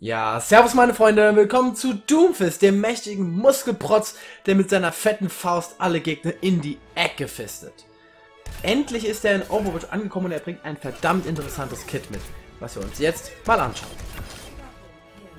Ja, servus meine Freunde, willkommen zu Doomfist, dem mächtigen Muskelprotz, der mit seiner fetten Faust alle Gegner in die Ecke fistet. Endlich ist er in Overwatch angekommen und er bringt ein verdammt interessantes Kit mit, was wir uns jetzt mal anschauen.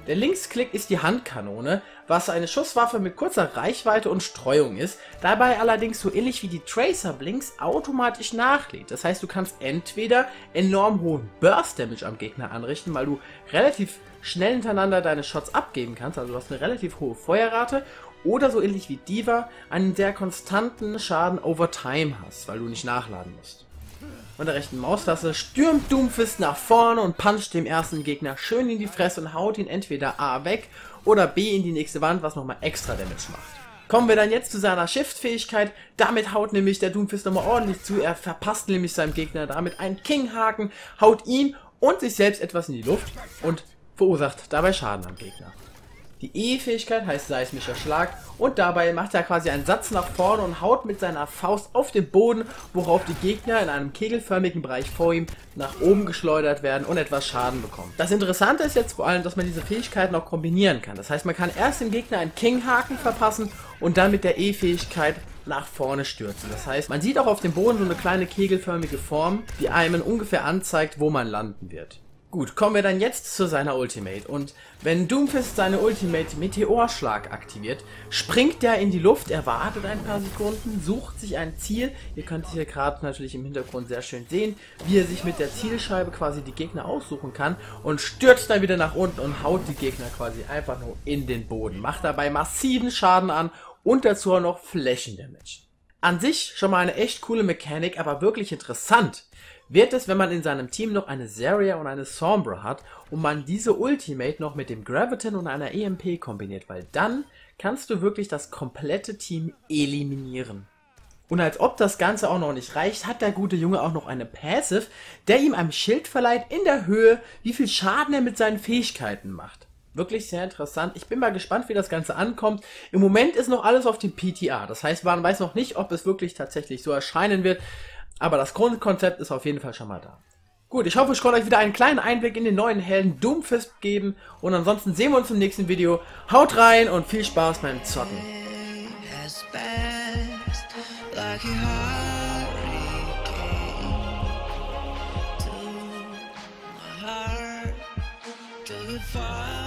Der Linksklick ist die Handkanone, was eine Schusswaffe mit kurzer Reichweite und Streuung ist, dabei allerdings so ähnlich wie die Tracer Blinks automatisch nachlädt. Das heißt, du kannst entweder enorm hohen Burst Damage am Gegner anrichten, weil du relativ schnell hintereinander deine Shots abgeben kannst, also du hast eine relativ hohe Feuerrate, oder so ähnlich wie Diva einen sehr konstanten Schaden over time hast, weil du nicht nachladen musst. Mit der rechten Maustaste stürmt Doomfist nach vorne und puncht dem ersten Gegner schön in die Fresse und haut ihn entweder A weg oder B in die nächste Wand, was nochmal extra Damage macht. Kommen wir dann jetzt zu seiner Shift-Fähigkeit. Damit haut nämlich der Doomfist nochmal ordentlich zu. Er verpasst nämlich seinem Gegner damit einen King-Haken, haut ihn und sich selbst etwas in die Luft und verursacht dabei Schaden am Gegner. Die E-Fähigkeit heißt seismischer Schlag und dabei macht er quasi einen Satz nach vorne und haut mit seiner Faust auf den Boden, worauf die Gegner in einem kegelförmigen Bereich vor ihm nach oben geschleudert werden und etwas Schaden bekommen. Das Interessante ist jetzt vor allem, dass man diese Fähigkeiten auch kombinieren kann. Das heißt, man kann erst dem Gegner einen King-Haken verpassen und dann mit der E-Fähigkeit nach vorne stürzen. Das heißt, man sieht auch auf dem Boden so eine kleine kegelförmige Form, die einem ungefähr anzeigt, wo man landen wird. Gut, kommen wir dann jetzt zu seiner Ultimate. Und wenn Doomfist seine Ultimate Meteorschlag aktiviert, springt er in die Luft, er wartet ein paar Sekunden, sucht sich ein Ziel. Ihr könnt hier gerade natürlich im Hintergrund sehr schön sehen, wie er sich mit der Zielscheibe quasi die Gegner aussuchen kann und stürzt dann wieder nach unten und haut die Gegner quasi einfach nur in den Boden. Macht dabei massiven Schaden an und dazu auch noch Flächendamage. An sich schon mal eine echt coole Mechanik, aber wirklich interessant wird es, wenn man in seinem Team noch eine Zarya und eine Sombra hat und man diese Ultimate noch mit dem Graviton und einer EMP kombiniert, weil dann kannst du wirklich das komplette Team eliminieren. Und als ob das Ganze auch noch nicht reicht, hat der gute Junge auch noch eine Passive, der ihm ein Schild verleiht in der Höhe, wie viel Schaden er mit seinen Fähigkeiten macht. Wirklich sehr interessant. Ich bin mal gespannt, wie das Ganze ankommt. Im Moment ist noch alles auf dem PTA. Das heißt, man weiß noch nicht, ob es wirklich tatsächlich so erscheinen wird. Aber das Grundkonzept ist auf jeden Fall schon mal da. Gut, ich hoffe, ich konnte euch wieder einen kleinen Einblick in den neuen Helden Doomfist geben. Und ansonsten sehen wir uns im nächsten Video. Haut rein und viel Spaß beim Zocken. fire